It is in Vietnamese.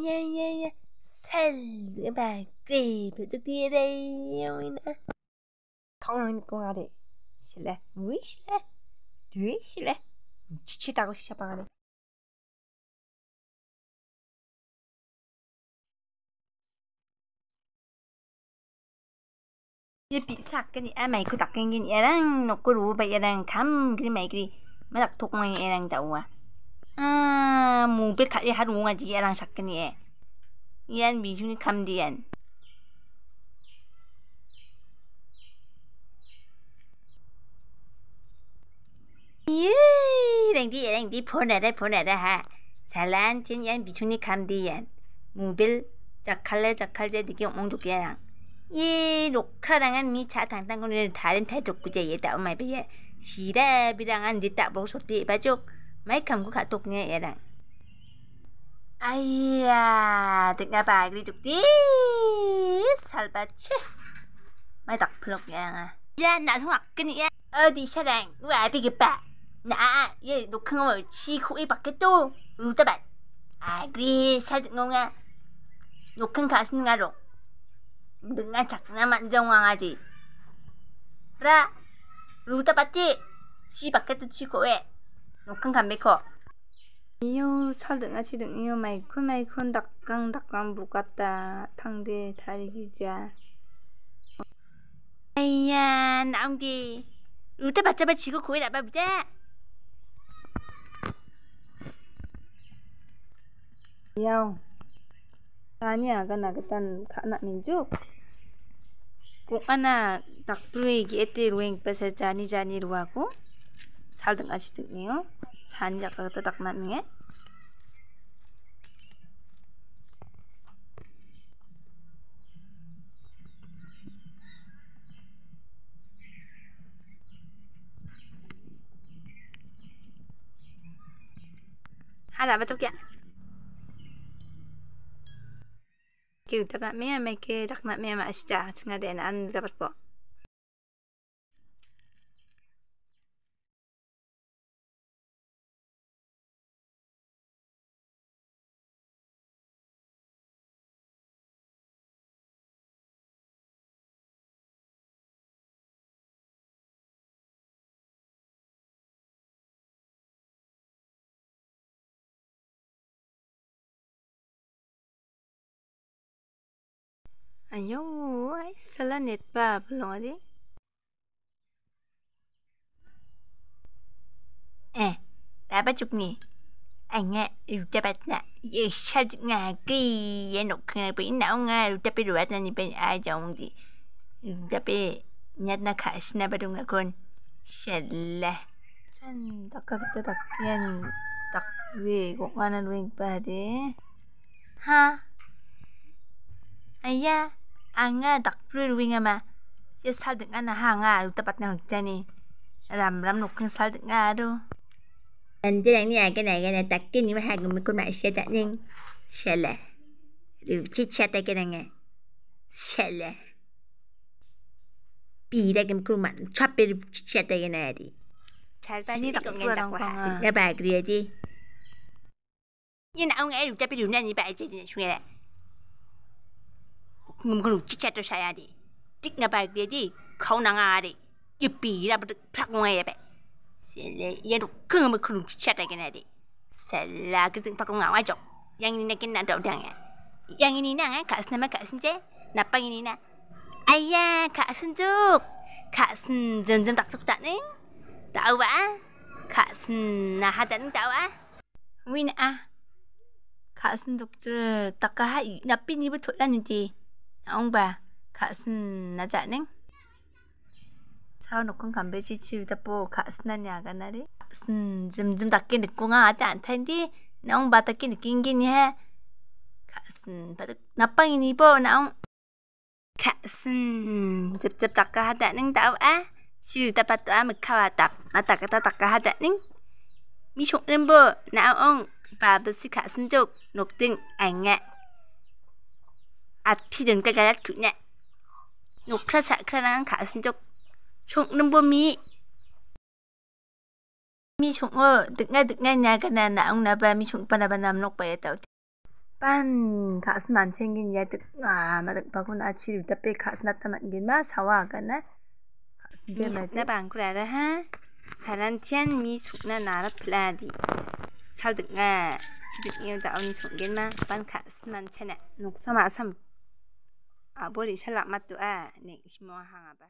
nha nha nha Sen giữa bà kì bị tôi kia đây ôi nè. Không nói qua đi. Sẽ là mũi sẽ là Đuối sẽ là Chị ta có sẽ bà này Ye bị sạc cái gì à mày cứ đặt cái gì à đang nộp cái rủ bây giờ đang khám cái mày cái gì mới đặt thuốc mày đang đậu à. À, mù biết khát đi hát uống à chị đang sạc cái nè. Yên bị chúng cầm điện. đang đi đang đi phô nè đây phô nè đây ha. Xà lan trên yên bị chúng cầm điện. Mù biết 자칼레 자칼제 되게 엉독이야. 예, 녹화랑은 미차 당당군을 다른 태도 구제 예다 엄마 비에 시라비랑은 니따 보소띠 바족. mấy cầm có khả tục nghe đặng. Ai à, tiếng ngà bài đi chụp tí. Sal bà chê? Mày đọc plug nha. À Dạ, nạ thông học kinh nha ở đi xa đặng, ngủ ai bị cái bà. Nã, yê đồ không ngồi chi khu ấy bạc cái tu, Rú tà bạn Ai ghi, xa đựng ngông nha. Đồ không khả xin ngà rồi. Đừng ăn chặt nà mặn dông ngà gì Ra Rú ta bà chê Chi bạc cái tô chi khu ấy 녹한 감메커. 이요 살등아 치등 이요 마이콘 마이콘 닭강 닭강 묵갔다 탕대 다리기자. 아이야 나온디. 루다 봤자봐 지고 고에 나봐보자. Yo. Tanya kan nak ketan kak nak minjuk. Kung ana tak pruy gi ete rueng pesa jani jani ruwa ko. Sal deng aji tuk niyo. San jak kata tak nak minge. Hala betul kia. kiểu tập lại mẹ mày kia đặt lại mẹ mà chả chừng để ăn ra bắt bỏ Ayo, ay sala net pa belum ada. Eh, dapat chụp nè. Anh nghe, yêu ta bắt nè. Ye sao chụp ngà kỳ, ye nụ khờ bị não ngà, yêu ta bị ruột nè, ni bên ai giống gì. Yêu ta bị nhát na khá sna ba dung con. Shalla. San tak ka ta tak yan tak we kung kanan wing pa de. Ha? Ayah, anh anga đặc rui winga mà chứ sao được ăn là hàng à được tập bắt nào chơi nè làm làm nục không sao được à đâu anh chỉ đang nhà cái này cái này đặc kia nhưng mà hàng của mình cũng lại sẽ đặt nên sẽ là được chít chat cái này nghe. Sẽ là bị ra cái mình mạnh chắp bị chít chat cái này đi. Chát ta à. như đặc vừa đồng còn à. Bà kia đi. Nhưng ông ấy được chắp bị được nên như bà ấy chơi chuyện chuyện này ngum gru chi cha cho sa đi, di tik bài kia đi, di khau na nga di yu pi ra ba phak ngoài ya ba xin le yan kung ma kru chi cha ta cái này đi, sa la cái ding phak ngwa wa jo yang ni na ken na do dang ya yang ni na nga ka sna ma ka sin je na pa ni na ai ya ka sin juk ka sin jom jom tak tuk tak ni tao ba ka sin na ha dan tao a win a ka sin juk tak ka ha na pi ni bu thot la ni di ông bà, khả sinh na dạ neng sao nó không cảm thấy chi chiu ta po khả sinh na nhà cái này sinh zum zum đặc kiến được cô ngã ta thành đi. Na ông bà ta kiến được kinh kinh ha. Khả sinh bà ta nắp băng ni po na ông. Khả sinh chụp chụp đặc cả hạt neng tao á. Chiu ta bắt ta mực khao tập mà ta ta đặc cả hạt neng mi chụp lên po na ông. Bà bớt si khả sinh chụp, nộp tiền ảnh ngạ 앞이 눈가가 그냥 녹화 사크랑 가슴 쪽 속는 봄이 mi chung o duk nga duk nga nya kana na ang na ba mi chung pa na ba nam nok pa yataw pan khas nan chengin ya duk nga ma duk pa kun a chi ta pe khas na ta man gin ma sawa kana je ma na bang kura da ha salan tian mi suk na na ra pla di sal duk nga chi duk yu da on sung gin ma pan khas nan chena nok sama sam Ah, boleh salah matu ah. Nek semua hang ah, apa?